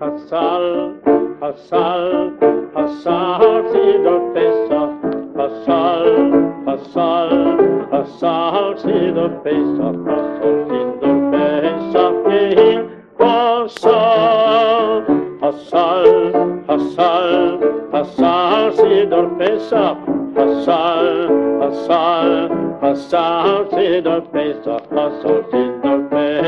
Hasal, Hasal, Sidor Pesach, Hasal, Hasal, Hasal, Sidor Pesach, Hasal, Sidor Pesach, Hasal, Hasal, Hasal, Hasal, Sidor Pesach, Hasal, Hasal, Hasal, Sidor Pesach, Hasal, Sidor Pesach,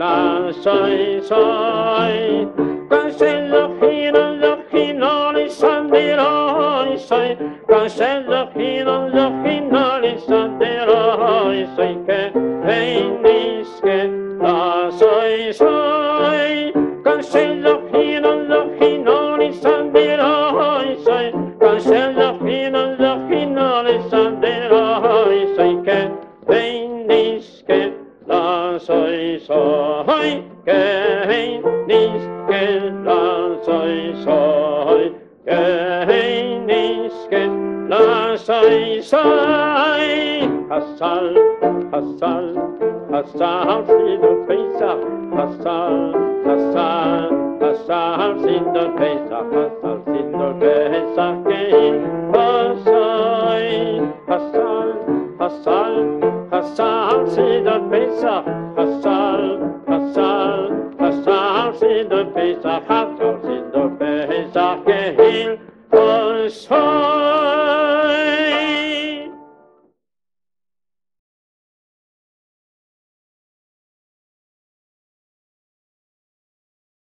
la soy, soy. Cancello, giro, lo ginori, sandero, soy. Cancello, giro, lo ginori, sandero, soy. Que venis que la soy, soy. Cancello, giro, lo ginori, sandero, hoy kein nis ken la soy soy kein nis ken la soy soy hasal hasal hasal sin der peisa. Hasal hasal hasal sin der peisa. Hasal sin der peisa kein hasal hasal hasal hasal Hasal, Sido